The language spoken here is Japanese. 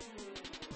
あ!